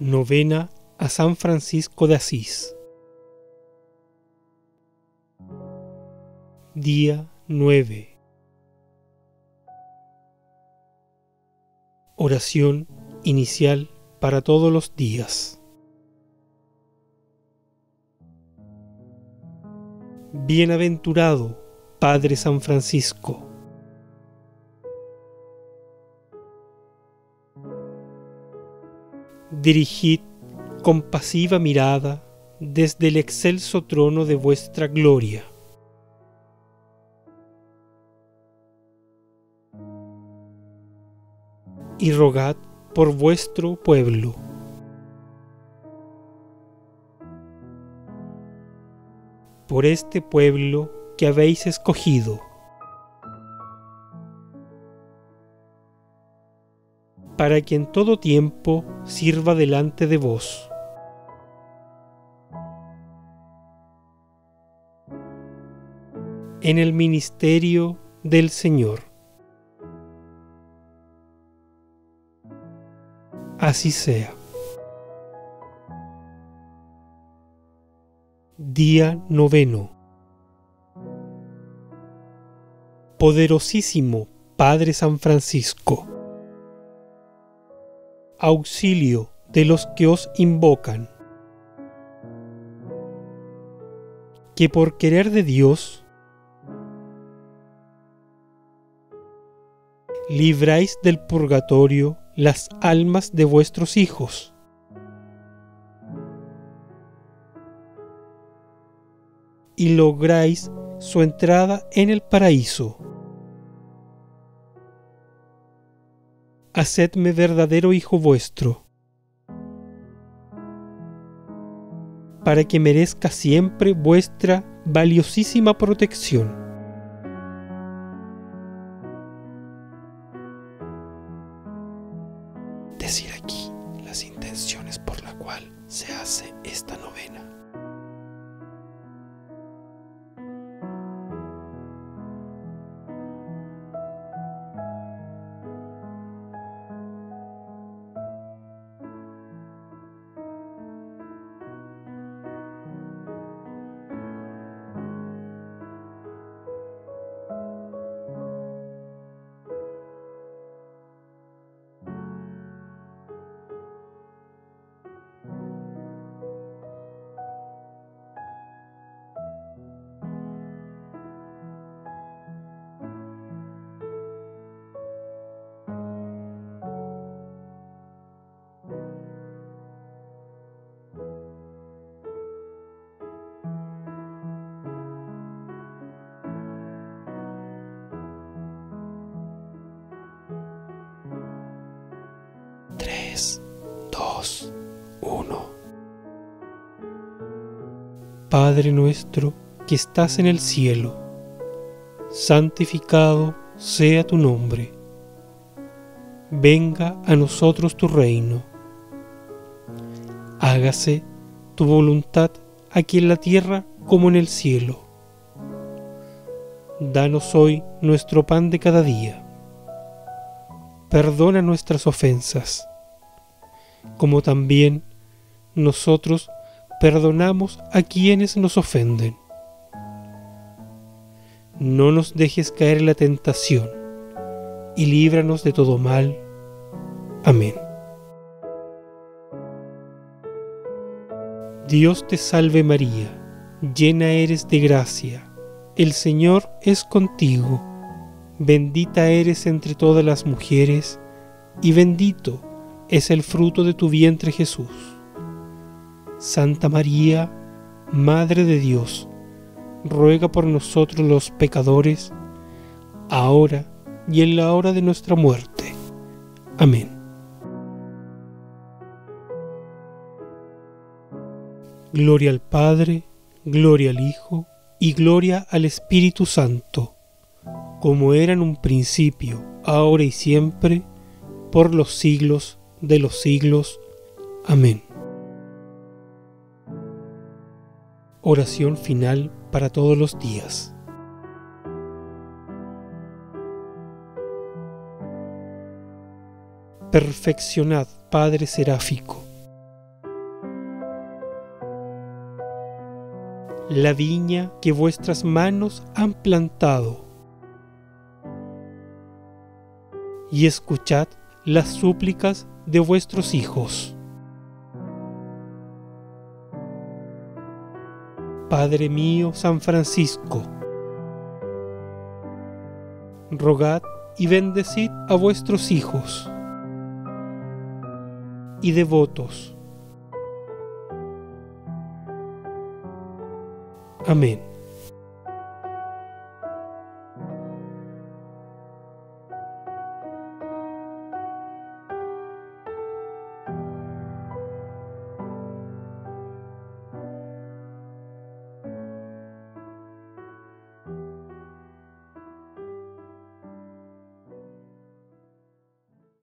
Novena a San Francisco de Asís. Día 9. Oración inicial para todos los días. Bienaventurado Padre San Francisco. Dirigid compasiva mirada desde el excelso trono de vuestra gloria. Y rogad por vuestro pueblo. Por este pueblo que habéis escogido. Para que en todo tiempo sirva delante de vos. En el ministerio del Señor. Así sea. Día noveno. Poderosísimo Padre San Francisco, auxilio de los que os invocan, que por querer de Dios libráis del purgatorio las almas de vuestros hijos. Y lográis su entrada en el paraíso. Hacedme verdadero hijo vuestro, para que merezca siempre vuestra valiosísima protección. decir aquí las intenciones por la cual se hace esta novena. Tres, dos, uno. Padre nuestro que estás en el cielo, santificado sea tu nombre. Venga a nosotros tu reino. Hágase tu voluntad aquí en la tierra como en el cielo. Danos hoy nuestro pan de cada día. Perdona nuestras ofensas, como también nosotros perdonamos a quienes nos ofenden. No nos dejes caer en la tentación, y líbranos de todo mal. Amén. Dios te salve María, llena eres de gracia, el Señor es contigo, bendita eres entre todas las mujeres, y bendito es el fruto de tu vientre Jesús. Santa María, Madre de Dios, ruega por nosotros los pecadores, ahora y en la hora de nuestra muerte. Amén. Gloria al Padre, gloria al Hijo y gloria al Espíritu Santo, como era en un principio, ahora y siempre, por los siglos de los siglos. Amén. Oración final para todos los días. Perfeccionad, Padre Seráfico, la viña que vuestras manos han plantado. Y escuchad las súplicas de vuestros hijos. Padre mío San Francisco, rogad y bendecid a vuestros hijos y devotos. Amén.